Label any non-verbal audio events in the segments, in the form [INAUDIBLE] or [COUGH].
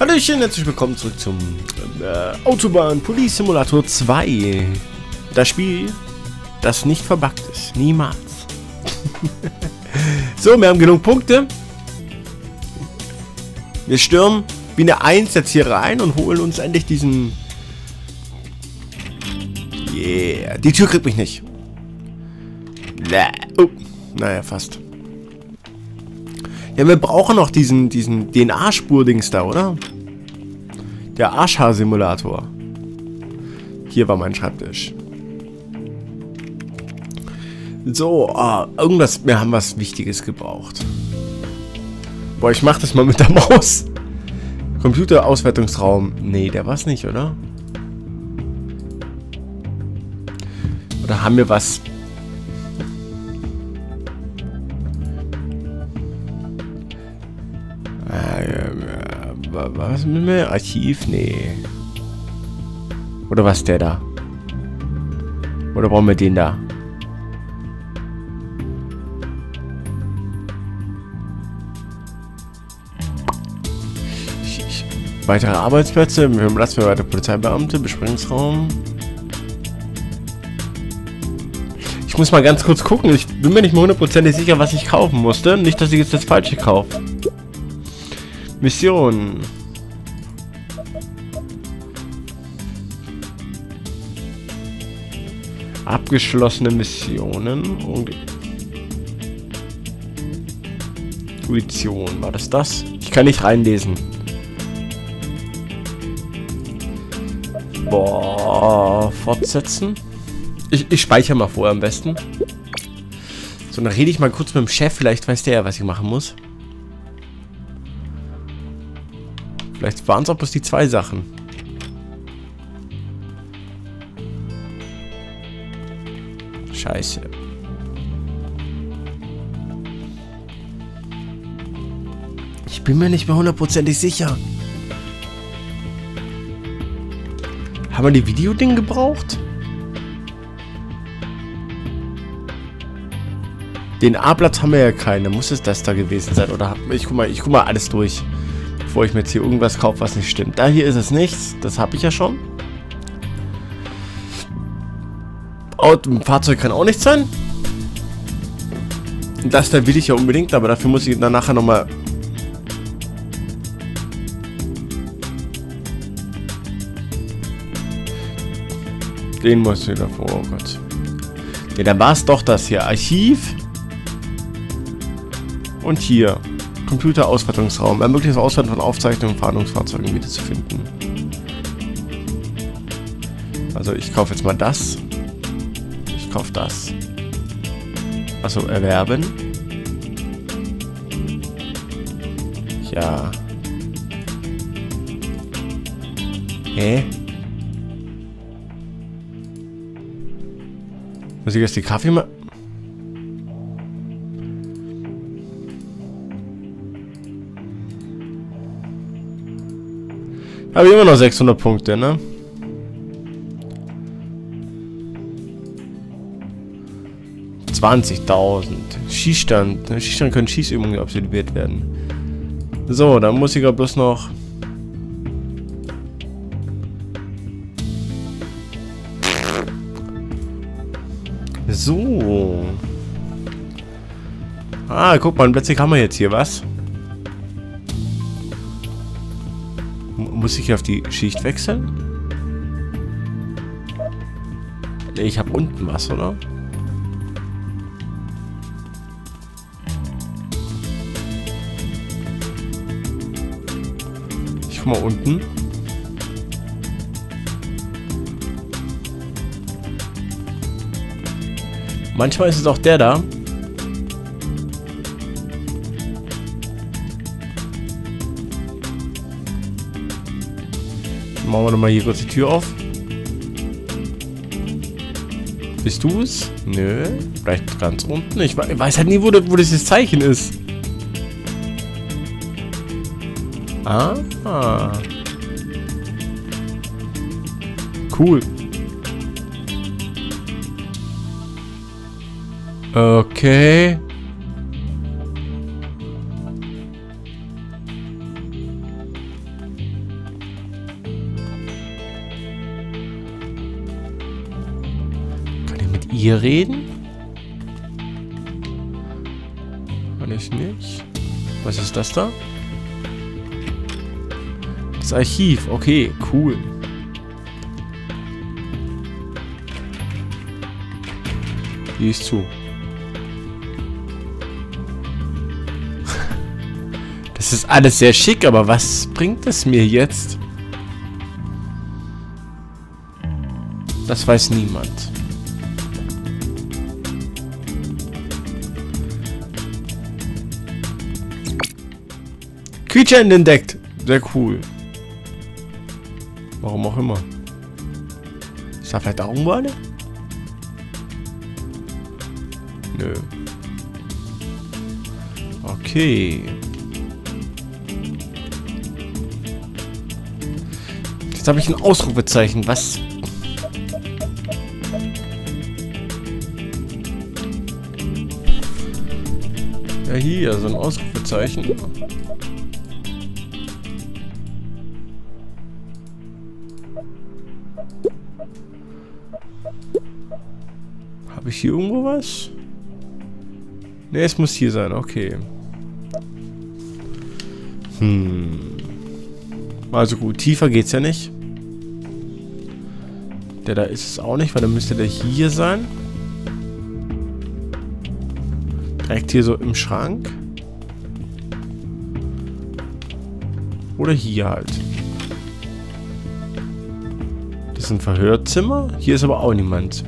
Hallöchen, herzlich willkommen zurück zum äh, Autobahn Police Simulator 2. Das Spiel, das nicht verbuggt ist. Niemals. [LAUGHS] so, wir haben genug Punkte. Wir stürmen wie eine 1 jetzt hier rein und holen uns endlich diesen... Yeah. Die Tür kriegt mich nicht. Oh. Naja, fast. Ja, wir brauchen noch diesen, diesen DNA-Spur-Dings da, oder? Der Arschhaar-Simulator. Hier war mein Schreibtisch. So, ah, irgendwas, wir haben was Wichtiges gebraucht. Boah, ich mach das mal mit der [LAUGHS] Maus. Computerauswertungsraum. Nee, der war's nicht, oder? Oder haben wir was was mit mir? Archiv? Nee. Oder was der da? Oder brauchen wir den da? Weitere Arbeitsplätze, Platz für weitere Polizeibeamte, Besprengungsraum. Ich muss mal ganz kurz gucken, ich bin mir nicht mehr hundertprozentig sicher, was ich kaufen musste. Nicht, dass ich jetzt das Falsche kaufe. Mission. Abgeschlossene Missionen und Intuition. War das das? Ich kann nicht reinlesen. Boah, fortsetzen. Ich, ich speichere mal vorher am besten. So, dann rede ich mal kurz mit dem Chef. Vielleicht weiß der ja, was ich machen muss. Vielleicht waren es auch bloß die zwei Sachen. Scheiße. Ich bin mir nicht mehr hundertprozentig sicher. Haben wir die Videoding gebraucht? Den A-Platz haben wir ja keine. Muss es das da gewesen sein? Oder ich guck mal, ich guck mal alles durch. Bevor ich mir jetzt hier irgendwas kaufe, was nicht stimmt. Da hier ist es nichts. Das habe ich ja schon. Auto, Fahrzeug kann auch nicht sein. Das da will ich ja unbedingt, aber dafür muss ich dann nachher nochmal... Den muss ich davor, oh Gott. Ja, dann war es doch das hier. Archiv. Und hier. Computerauswertungsraum. Ermöglicht das Auswerten von Aufzeichnungen und Fahndungsfahrzeugen wiederzufinden. Also ich kaufe jetzt mal das. Ich kaufe das. Also erwerben. Ja. Hä? Muss ich jetzt die Kaffee mal... Habe immer noch 600 Punkte, ne? Zwanzigtausend. Schießstand. Ne? Schießstand können Schießübungen absolviert werden. So, dann muss ich ja bloß noch... So. Ah, guck mal, plötzlich haben wir jetzt hier was. Muss ich auf die Schicht wechseln? Ich habe unten was, oder? Mal unten. Manchmal ist es auch der da. Machen wir nochmal hier kurz die Tür auf. Bist du es? Nö. Vielleicht ganz unten. Ich weiß halt nie, wo, das, wo dieses Zeichen ist. Ah. Ah. Cool. Okay. Kann ich mit ihr reden? Kann ich nicht. Was ist das da? Das Archiv. Okay, cool. Die ist zu. [LAUGHS] Das ist alles sehr schick, aber was bringt es mir jetzt? Das weiß niemand. Creature entdeckt. Sehr cool. Warum auch immer. Ist da vielleicht auch irgendwo? Nö. Okay. Jetzt habe ich ein Ausrufezeichen. Was? Ja, hier, so ein Ausrufezeichen. Hier irgendwo was? Ne, es muss hier sein, okay. Hm. Also gut, tiefer geht's ja nicht. Der da ist es auch nicht, weil dann müsste der hier sein. Direkt hier so im Schrank. Oder hier halt. Das ist ein Verhörzimmer. Hier ist aber auch niemand.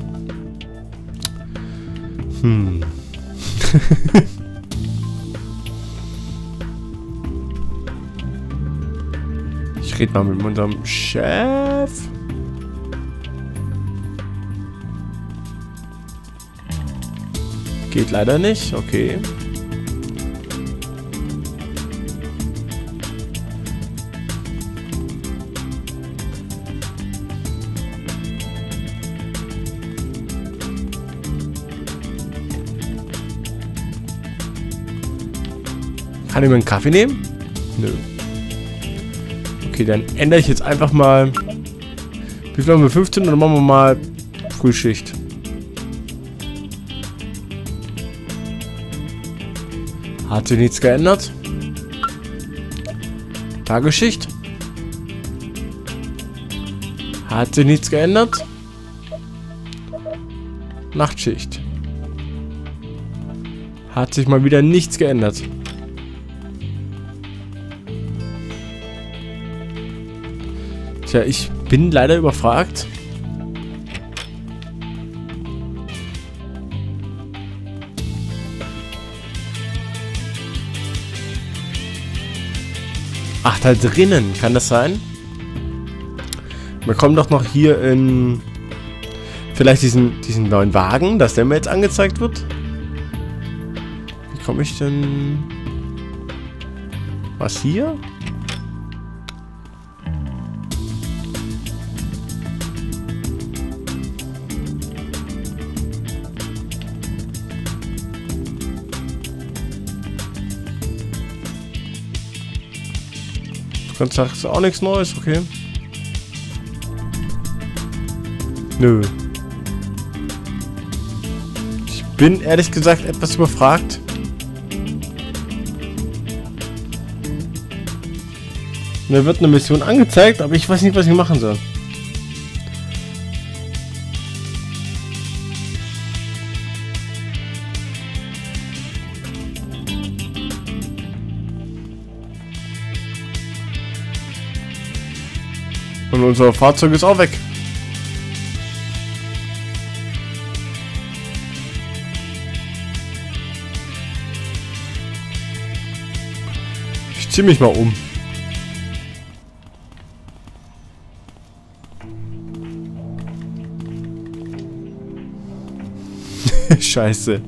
Hm. ich rede mal mit unserem Chef. Geht leider nicht, okay. Kann ich mir einen Kaffee nehmen? Nö. Okay, dann ändere ich jetzt einfach mal. Wie viel haben wir? 15 und dann machen wir mal Frühschicht. Hat sich nichts geändert? Tagesschicht? Hat sich nichts geändert? Nachtschicht. Hat sich mal wieder nichts geändert. Tja, ich bin leider überfragt. Ach, da drinnen. Kann das sein? Wir kommen doch noch hier in... Vielleicht diesen, diesen neuen Wagen, dass der mir jetzt angezeigt wird. Wie komme ich denn... Was hier? Ganz sagst du auch nichts Neues, okay. Nö. Ich bin ehrlich gesagt etwas überfragt. Mir wird eine Mission angezeigt, aber ich weiß nicht, was ich machen soll. Unser Fahrzeug ist auch weg. Ich zieh mich mal um. [LAUGHS] Scheiße.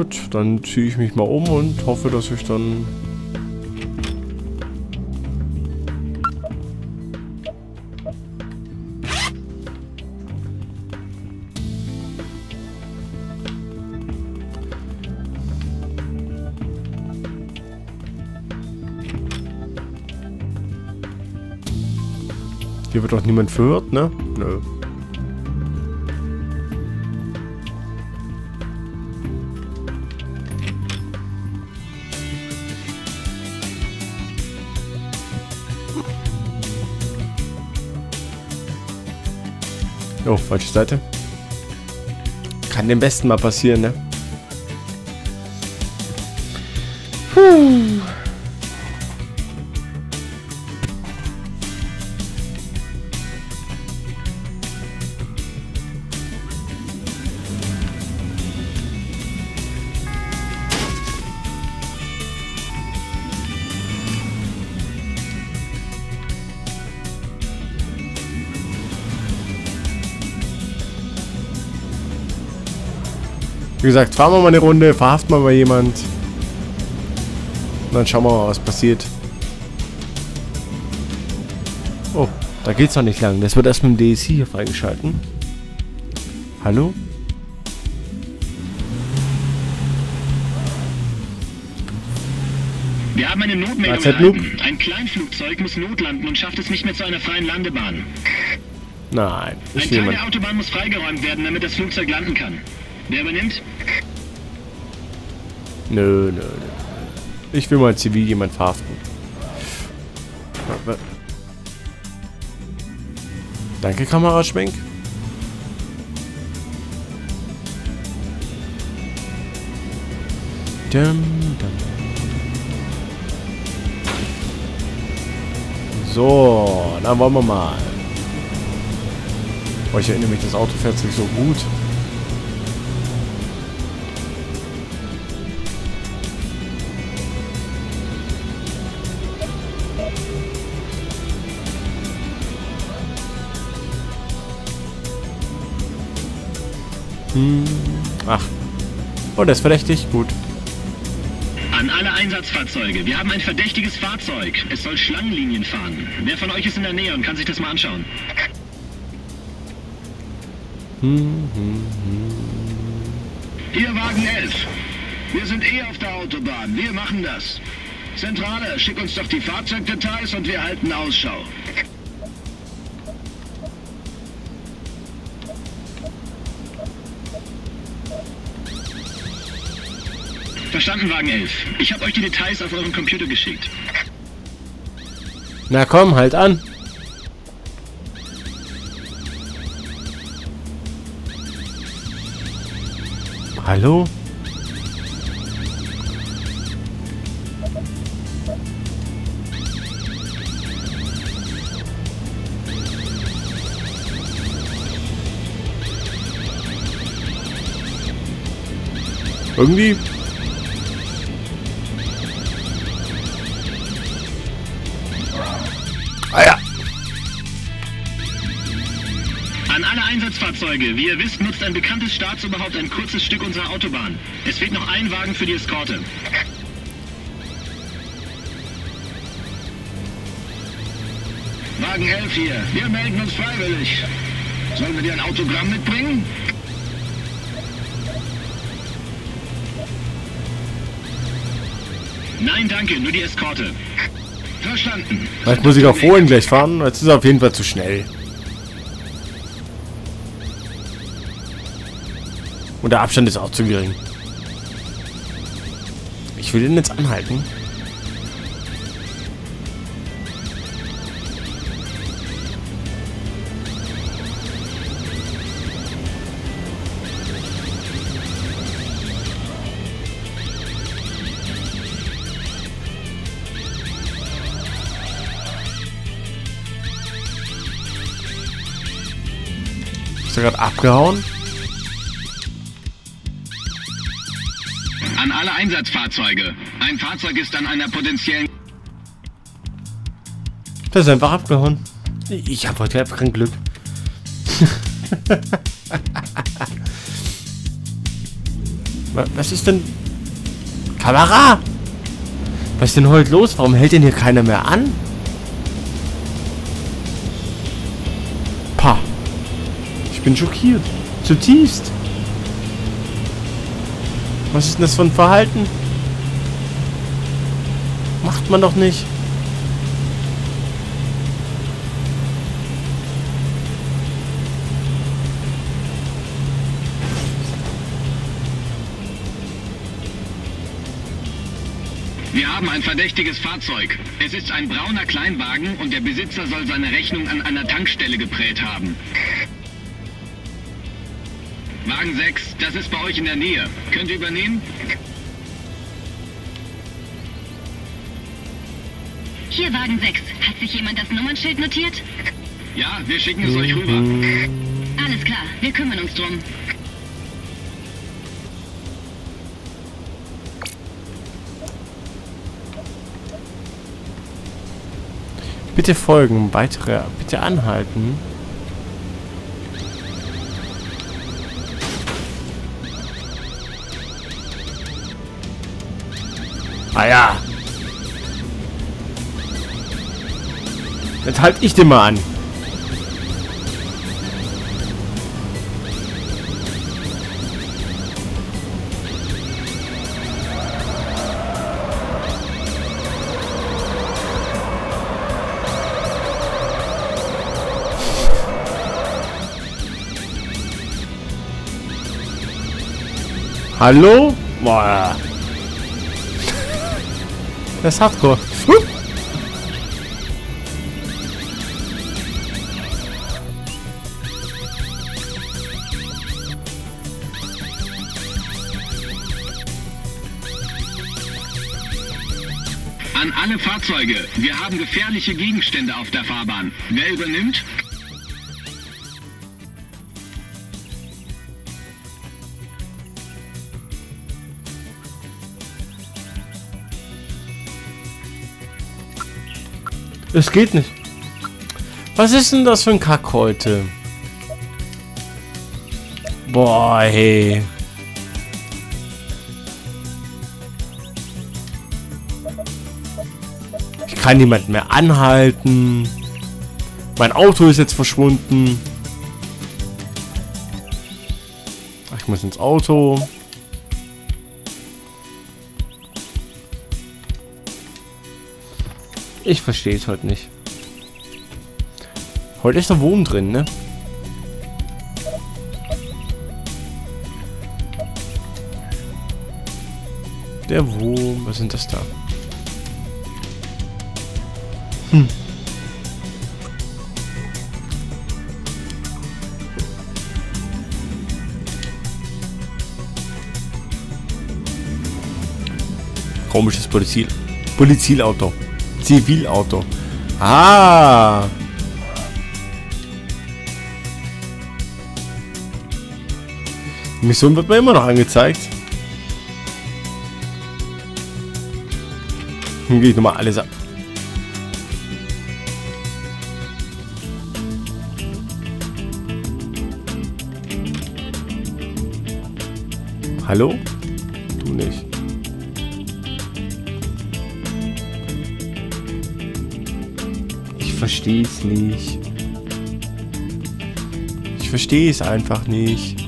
Gut, dann ziehe ich mich mal um und hoffe, dass ich dann... Hier wird doch niemand verhört, ne? Nö. Oh, falsche Seite. Kann dem Besten mal passieren, ne? Gesagt, fahren wir mal eine Runde, verhaften wir mal jemand. Und dann schauen wir mal, was passiert. Oh, da geht's noch nicht lang. Das wird erst mit dem DSC hier freigeschalten. Hallo? Wir haben eine Notmeldung erhalten. Ein Kleinflugzeug muss notlanden und schafft es nicht mehr zu einer freien Landebahn. Nein, Ein Teil der Autobahn muss freigeräumt werden, damit das Flugzeug landen kann. Wer übernimmt? Nö, nö, nö. Ich will mal zivil jemand verhaften. Danke, Kameraschwenk. Dum, dum. So, dann wollen wir mal. Oh, ich erinnere mich, das Auto fährt sich so gut. Hm. Ach. Oh, der ist verdächtig. Gut. An alle Einsatzfahrzeuge. Wir haben ein verdächtiges Fahrzeug. Es soll Schlangenlinien fahren. Wer von euch ist in der Nähe und kann sich das mal anschauen? Hm, hm. Hier Wagen 11. Wir sind eh auf der Autobahn. Wir machen das. Zentrale, schick uns doch die Fahrzeugdetails und wir halten Ausschau. Verstanden, Wagen 11. Ich habe euch die Details auf euren Computer geschickt. Na komm, halt an. Hallo? Irgendwie Einsatzfahrzeuge. Wie ihr wisst, nutzt ein bekanntes Staatsoberhaupt ein kurzes Stück unserer Autobahn. Es fehlt noch ein Wagen für die Eskorte. Wagen 11 hier. Wir melden uns freiwillig. Sollen wir dir ein Autogramm mitbringen? Nein, danke, nur die Eskorte. Verstanden. Vielleicht muss ich auch vorhin gleich fahren. Jetzt ist er auf jeden Fall zu schnell. Und der Abstand ist auch zu gering. Ich will den jetzt anhalten. Ist er gerade abgehauen? An alle Einsatzfahrzeuge. Ein Fahrzeug ist an einer potenziellen... Der ist einfach abgehauen. Ich habe heute einfach kein Glück. [LAUGHS] Wa- Was ist denn... Kamera! Was ist denn heute los? Warum hält denn hier keiner mehr an? Pah. Ich bin schockiert. Zutiefst. Was ist denn das für ein Verhalten? Macht man doch nicht. Wir haben ein verdächtiges Fahrzeug. Es ist ein brauner Kleinwagen und der Besitzer soll seine Rechnung an einer Tankstelle geprellt haben. Wagen 6, das ist bei euch in der Nähe. Könnt ihr übernehmen? Hier Wagen 6. Hat sich jemand das Nummernschild notiert? Ja, wir schicken es euch rüber. Alles klar, wir kümmern uns drum. Bitte folgen, weitere, bitte anhalten. Jetzt halt ich den mal an. Hallo? Boah. Das ist Hardcore. Huh. Alle Fahrzeuge. Wir haben gefährliche Gegenstände auf der Fahrbahn. Wer übernimmt? Es geht nicht. Was ist denn das für ein Kack heute? Boah, hey. Kann niemanden mehr anhalten. Mein Auto ist jetzt verschwunden. Ich muss ins Auto. Ich verstehe es heute nicht. Heute ist der Wurm drin, ne? Der Wurm, was sind das da? Hm. Komisches Polizei Polizeiauto. Zivilauto. Ah. Die Mission wird mir immer noch angezeigt. Dann gehe ich nochmal alles ab. Hallo? Du nicht. Ich verstehe es nicht. Ich verstehe es einfach nicht.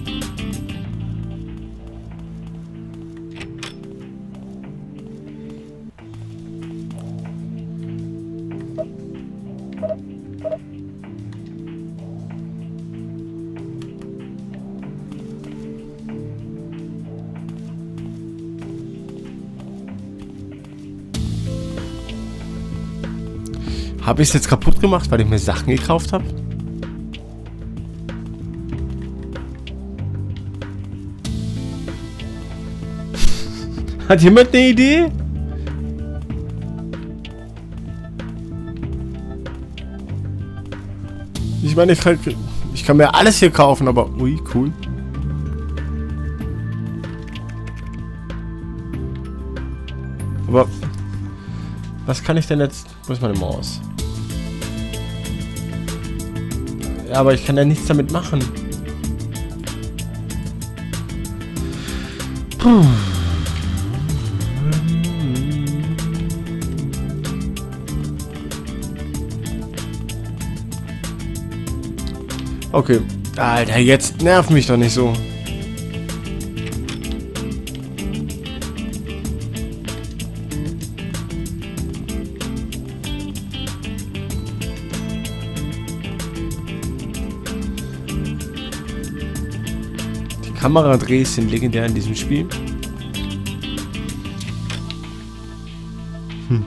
Habe ich es jetzt kaputt gemacht, weil ich mir Sachen gekauft habe? [LAUGHS] Hat jemand eine Idee? Ich meine, ich kann, ich kann mir alles hier kaufen, aber... Ui, cool. Aber... Was kann ich denn jetzt... Wo ist meine Maus? Ja, aber ich kann ja nichts damit machen. Puh. Okay. Alter, jetzt nerv mich doch nicht so. Kameradrehs sind legendär in diesem Spiel. Hm.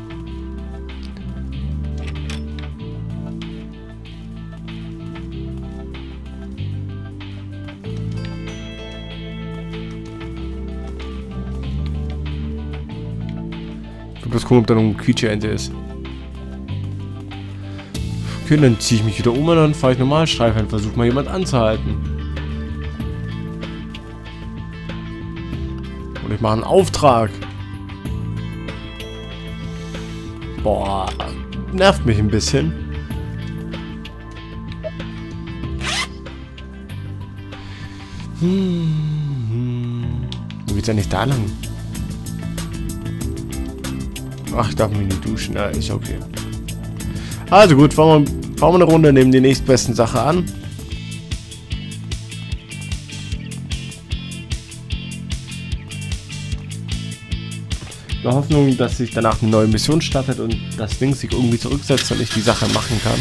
Ich glaube, das gucken, ob da noch ein Quietscheente ist. Okay, dann ziehe ich mich wieder um und dann fahre ich normal Streifen, und versuche mal jemand anzuhalten. Und ich mache einen Auftrag. Boah, nervt mich ein bisschen. Hm, Wo geht's ja nicht da lang? Ach, ich darf mich nicht duschen. Ja, ist okay. Also gut, fahren wir, fahren wir eine Runde, nehmen die nächstbesten Sache an. Der Hoffnung, dass sich danach eine neue Mission startet und das Ding sich irgendwie zurücksetzt und ich die Sache machen kann.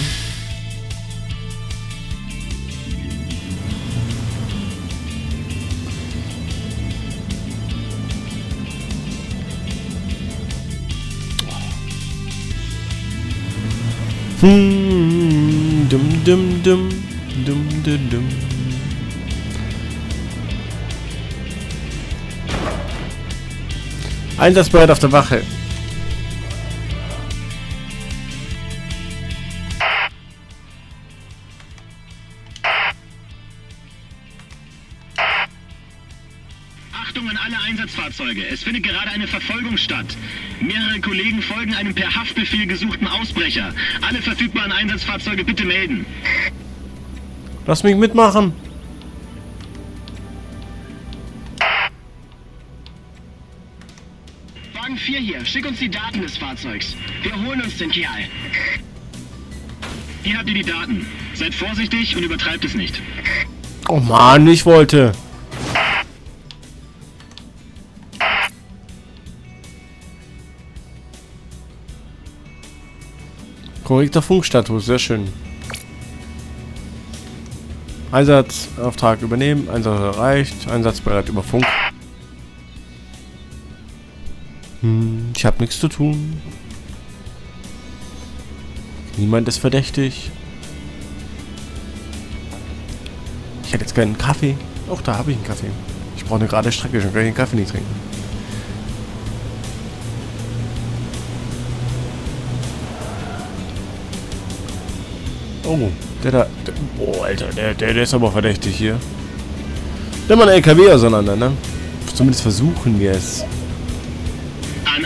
Hm, dum dum dum dum dum dum. Einsatzbereit auf der Wache. Achtung an alle Einsatzfahrzeuge. Es findet gerade eine Verfolgung statt. Mehrere Kollegen folgen einem per Haftbefehl gesuchten Ausbrecher. Alle verfügbaren Einsatzfahrzeuge bitte melden. Lass mich mitmachen. 4 hier. Schick uns die Daten des Fahrzeugs. Wir holen uns den Kerl. Hier habt ihr die Daten. Seid vorsichtig und übertreibt es nicht. Oh Mann, ich wollte. Korrekter Funkstatus, sehr schön. Einsatzauftrag übernehmen, Einsatz erreicht, Einsatzbereit über Funk. Hm, ich habe nichts zu tun. Niemand ist verdächtig. Ich hätte jetzt keinen Kaffee. Auch da habe ich einen Kaffee. Ich brauche eine gerade Strecke, schon kann ich den Kaffee nicht trinken. Oh, der da. Der, oh, Alter, der, der, der ist aber verdächtig hier. Nimm mal einen LKW auseinander, ne? Zumindest versuchen wir es.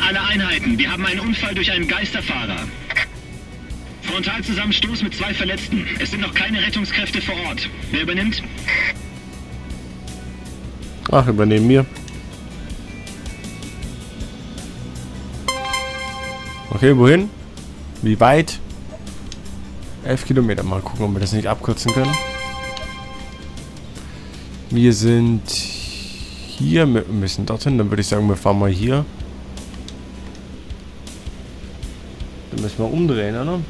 Alle Einheiten. Wir haben einen Unfall durch einen Geisterfahrer. Frontalzusammenstoß mit zwei Verletzten. Es sind noch keine Rettungskräfte vor Ort. Wer übernimmt? Ach, übernehmen wir. Okay, wohin? Wie weit? 11 Kilometer. Mal gucken, ob wir das nicht abkürzen können. Wir sind hier. Wir müssen dorthin. Dann würde ich sagen, wir fahren mal hier. Müssen umdrehen, oder?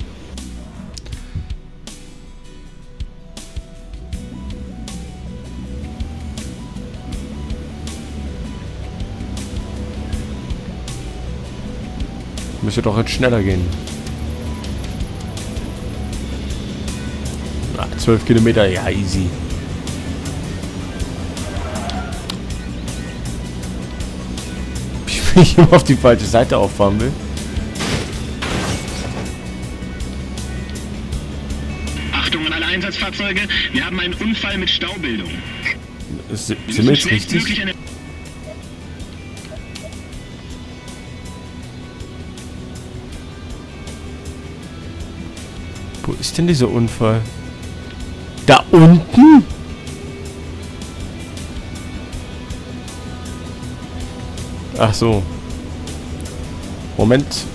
Müsste doch jetzt schneller gehen. Ah, 12 Kilometer, ja, easy. [LAUGHS] Ich immer auf die falsche Seite auffahren will. Achtung an alle Einsatzfahrzeuge. Wir haben einen Unfall mit Staubildung. Ist, sind Wir jetzt richtig? Wo ist denn dieser Unfall? Da unten? Ach so. Moment.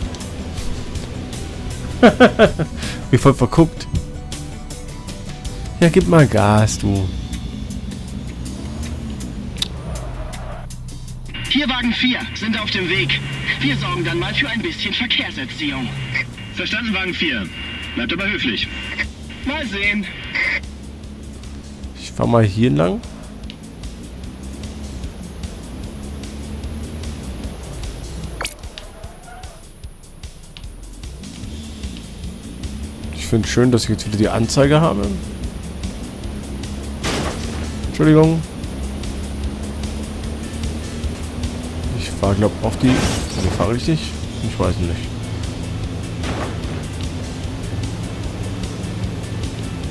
[LAUGHS] Wie voll verguckt. Ja, gib mal Gas, du. Hier Wagen 4. Sind auf dem Weg. Wir sorgen dann mal für ein bisschen Verkehrserziehung. Verstanden, Wagen 4. Bleibt aber höflich. Mal sehen. Ich fahr mal hier lang. Ich finde schön, dass ich jetzt wieder die Anzeige habe. Entschuldigung. Ich fahre, glaube auf die... Ich fahre richtig. Ich weiß nicht.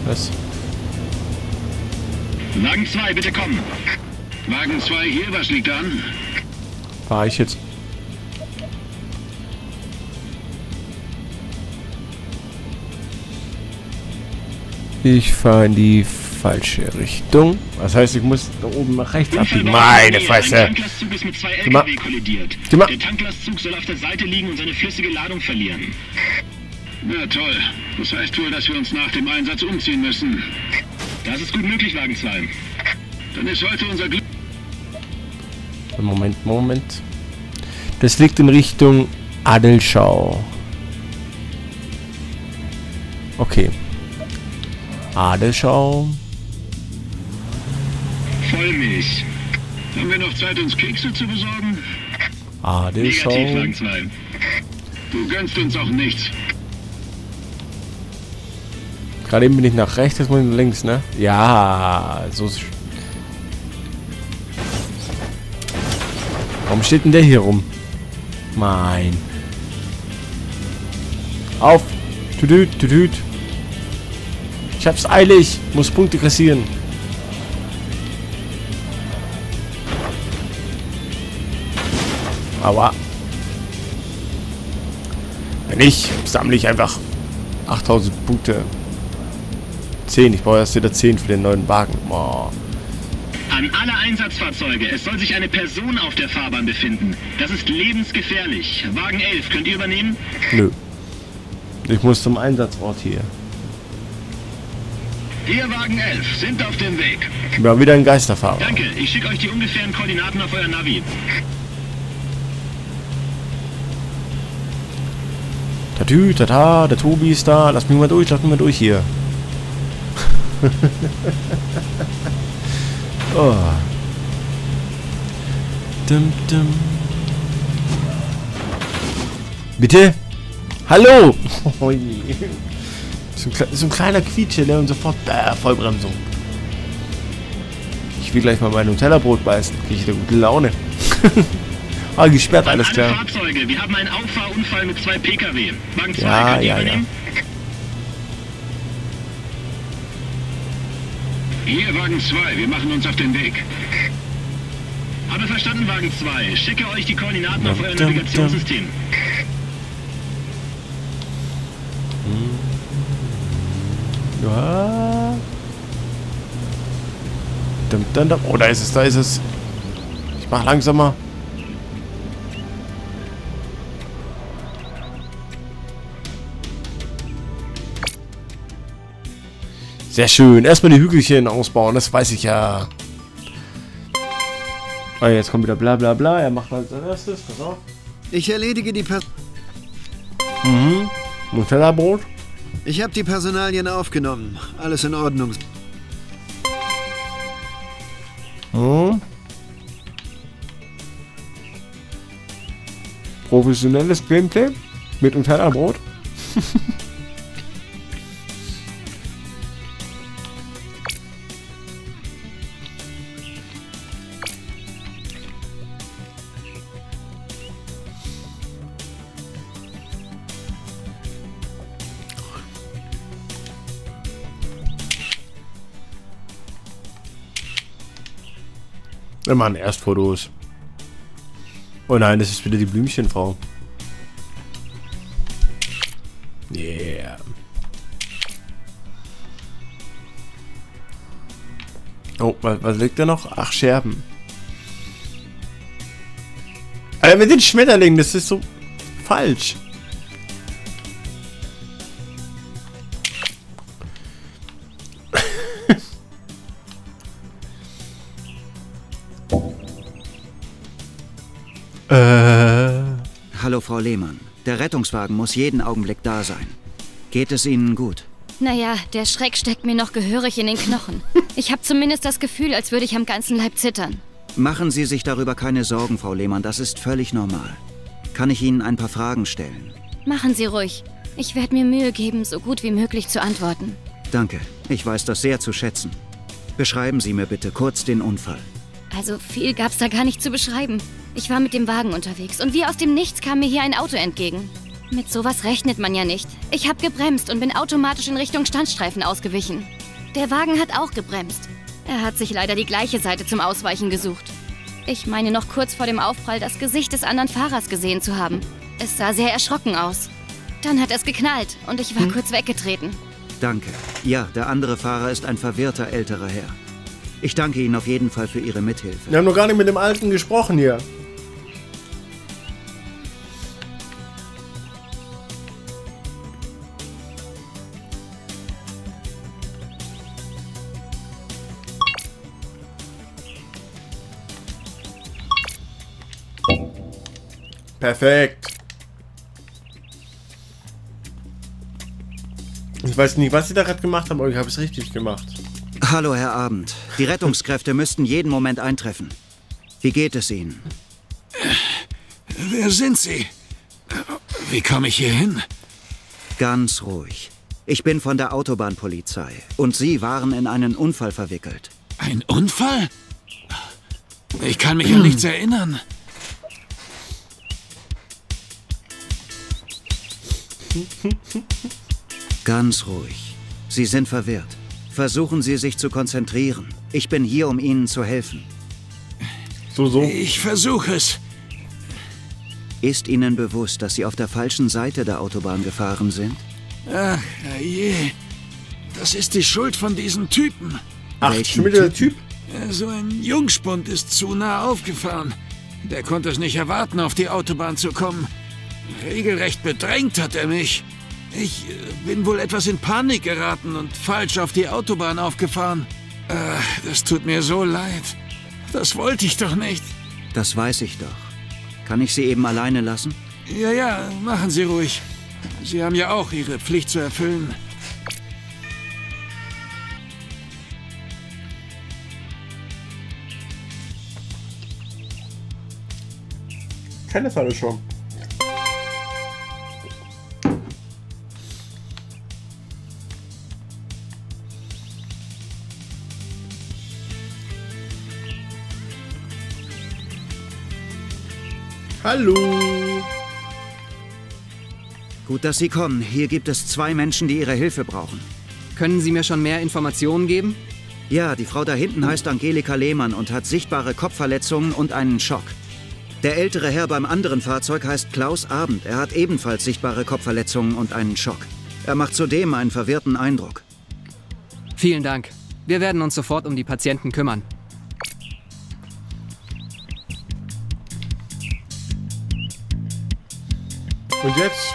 Was? Wagen 2, bitte kommen. Wagen 2 hier, was liegt an? War ich jetzt? Ich fahre in die falsche Richtung. Das heißt, ich muss da oben nach rechts abbiegen. Meine Ein Fresse! Tanklastzug ist mit zwei. LKW kollidiert. Der Tanklastzug soll auf der Seite liegen und seine flüssige Ladung verlieren. Na toll. Das heißt wohl, dass wir uns nach dem Einsatz umziehen müssen. Das ist gut möglich, Wagen 2. Dann ist heute unser Glück. Moment, Moment. Das liegt in Richtung Adelschau. Okay. Adelschau. Vollmilch. Haben wir noch Zeit, uns Kekse zu besorgen? Adelschau. Negativ, Wagen 2. Du gönnst uns auch nichts. Gerade eben bin ich nach rechts, jetzt muss ich nach links, ne? Ja, so ist... Warum steht denn der hier rum? Mein. Auf! Tüdüt, tüdüt. Ich hab's eilig. Muss Punkte kassieren. Aber... Wenn nicht, sammle ich einfach 8000 Punkte. 10. Ich brauche erst wieder 10 für den neuen Wagen. Boah. An alle Einsatzfahrzeuge. Es soll sich eine Person auf der Fahrbahn befinden. Das ist lebensgefährlich. Wagen 11, könnt ihr übernehmen? Nö. Ich muss zum Einsatzort hier. Hier Wagen 11, sind auf dem Weg. Wir haben wieder einen Geisterfahrer. Danke, ich schicke euch die ungefähren Koordinaten auf euer Navi. Tatü, tata, der Tobi ist da. Lass mich mal durch, lass mich mal durch hier. [LAUGHS] oh. Dum, dum. Bitte? Hallo! [LAUGHS] So, ein, so ein kleiner Quietsche, der und sofort äh, Vollbremsung. Ich will gleich mal mein Nutella-Brot beißen. Kriege ich da gute Laune. [LAUGHS] ah, gesperrt, alles Alle klar. Fahrzeuge, wir haben einen Auffahrunfall mit zwei Pkw. Wagen 2, Ja, ja, ja. übernehmen? Hier Wagen 2, wir machen uns auf den Weg. Habe verstanden, Wagen 2. Schicke euch die Koordinaten auf euer Navigationssystem. Ja. Dum, dum, dum. Oh, da ist es, da ist es. Ich mach langsamer. Sehr schön. Erstmal die Hügelchen ausbauen, das weiß ich ja. Oh, jetzt kommt wieder bla bla bla. Er macht als erstes. Pass auf. Ich erledige die per Mhm. Nutella-Brot. Ich habe die Personalien aufgenommen. Alles in Ordnung. Mhm. Professionelles Gameplay mit Nutella-Brot. [LAUGHS] Wir machen erst Fotos. Oh nein, das ist wieder die Blümchenfrau. Yeah. Oh, was, was liegt da noch? Ach, Scherben. Alter, mit den Schmetterlingen, das ist so falsch. Hallo, Frau Lehmann. Der Rettungswagen muss jeden Augenblick da sein. Geht es Ihnen gut? Naja, der Schreck steckt mir noch gehörig in den Knochen. [LAUGHS] Ich habe zumindest das Gefühl, als würde ich am ganzen Leib zittern. Machen Sie sich darüber keine Sorgen, Frau Lehmann. Das ist völlig normal. Kann ich Ihnen ein paar Fragen stellen? Machen Sie ruhig. Ich werde mir Mühe geben, so gut wie möglich zu antworten. Danke. Ich weiß das sehr zu schätzen. Beschreiben Sie mir bitte kurz den Unfall. Also viel gab's da gar nicht zu beschreiben. Ich war mit dem Wagen unterwegs und wie aus dem Nichts kam mir hier ein Auto entgegen. Mit sowas rechnet man ja nicht. Ich habe gebremst und bin automatisch in Richtung Standstreifen ausgewichen. Der Wagen hat auch gebremst. Er hat sich leider die gleiche Seite zum Ausweichen gesucht. Ich meine noch kurz vor dem Aufprall das Gesicht des anderen Fahrers gesehen zu haben. Es sah sehr erschrocken aus. Dann hat es geknallt und ich war hm. kurz weggetreten. Danke. Ja, der andere Fahrer ist ein verwirrter älterer Herr. Ich danke Ihnen auf jeden Fall für Ihre Mithilfe. Wir haben noch gar nicht mit dem Alten gesprochen hier. Perfekt. Ich weiß nicht, was Sie da gerade gemacht haben, aber ich habe es richtig gemacht. Hallo, Herr Abend. Die Rettungskräfte [LAUGHS] müssten jeden Moment eintreffen. Wie geht es Ihnen? Wer sind Sie? Wie komme ich hier hin? Ganz ruhig. Ich bin von der Autobahnpolizei. Und Sie waren in einen Unfall verwickelt. Ein Unfall? Ich kann mich an nichts [CLEARS THROAT] erinnern. [LAUGHS] Ganz ruhig. Sie sind verwirrt. Versuchen Sie sich zu konzentrieren. Ich bin hier, um Ihnen zu helfen. So, so. Ich versuche es. Ist Ihnen bewusst, dass Sie auf der falschen Seite der Autobahn gefahren sind? Ach, je. Das ist die Schuld von diesen Typen. Ach, schon wieder der Typ? So ein Jungspund ist zu nah aufgefahren. Der konnte es nicht erwarten, auf die Autobahn zu kommen. Regelrecht bedrängt hat er mich. Ich äh, bin wohl etwas in Panik geraten und falsch auf die Autobahn aufgefahren. Äh, das tut mir so leid. Das wollte ich doch nicht. Das weiß ich doch. Kann ich Sie eben alleine lassen? Ja, ja, machen Sie ruhig. Sie haben ja auch Ihre Pflicht zu erfüllen. Keine Falle schon. Hallo. Gut, dass Sie kommen. Hier gibt es zwei Menschen, die Ihre Hilfe brauchen. Können Sie mir schon mehr Informationen geben? Ja, die Frau da hinten heißt Angelika Lehmann und hat sichtbare Kopfverletzungen und einen Schock. Der ältere Herr beim anderen Fahrzeug heißt Klaus Abend. Er hat ebenfalls sichtbare Kopfverletzungen und einen Schock. Er macht zudem einen verwirrten Eindruck. Vielen Dank. Wir werden uns sofort um die Patienten kümmern. Und jetzt?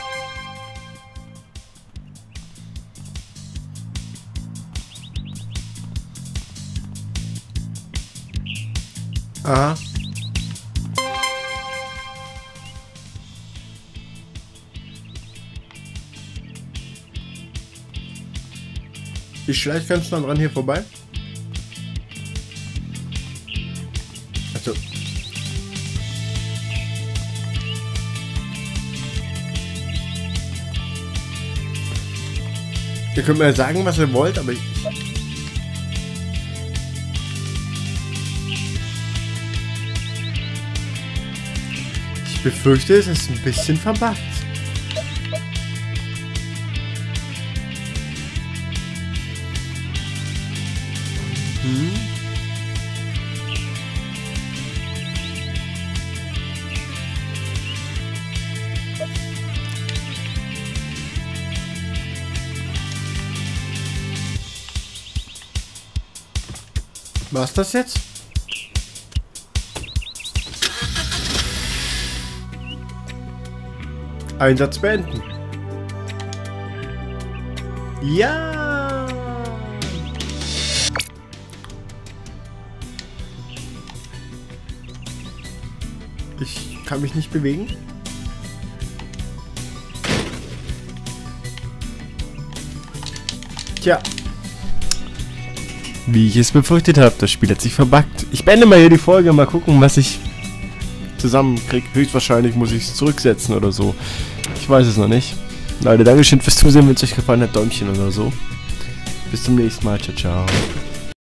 Aha. Die Schleichfenster dran hier vorbei? Ihr könnt mir sagen, was ihr wollt, aber ich... Ich befürchte, es ist ein bisschen verbuggt. Was das jetzt? Einsatz beenden. Ja! Ich kann mich nicht bewegen. Tja. Wie ich es befürchtet habe, das Spiel hat sich verbuggt. Ich beende mal hier die Folge, mal gucken, was ich zusammenkriege. Höchstwahrscheinlich muss ich es zurücksetzen oder so. Ich weiß es noch nicht. Leute, Dankeschön fürs Zusehen. Wenn es euch gefallen hat, Däumchen oder so. Bis zum nächsten Mal. Ciao, ciao.